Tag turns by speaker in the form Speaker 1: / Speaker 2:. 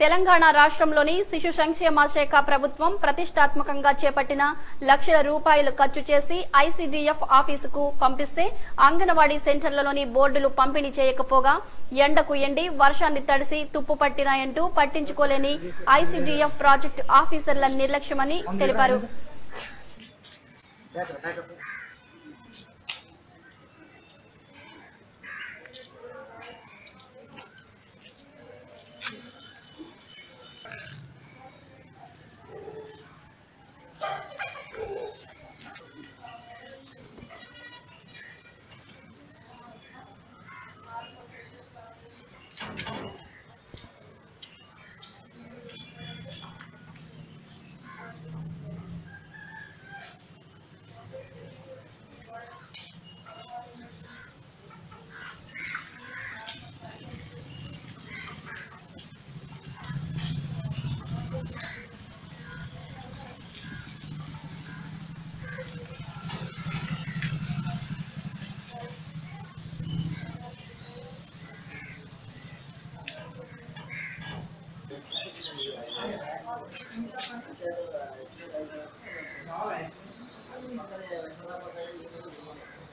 Speaker 1: తెలంగాణ రాష్ట్రంలోని శిశు సంక్షేమ శాఖ ప్రభుత్వం ప్రతిష్టాత్మకంగా చేపట్టిన లక్షల రూపాయలు ఖర్చు చేసి ఐసీడీఎఫ్ ఆఫీసుకు పంపిస్తే అంగన్వాడీ సెంటర్లలోని బోర్డులు పంపిణీ చేయకపోగా ఎండకు ఎండి వర్షాన్ని తడిసి తుప్పు పట్టినాయంటూ పట్టించుకోలేని ఐసీడీఎఫ్ ప్రాజెక్టు ఆఫీసర్ల నిర్లక్ష్యమని తెలిపారు.
Speaker 2: 你
Speaker 3: 刚才说的，你刚才
Speaker 2: 说的，你刚才说的，你刚才说的。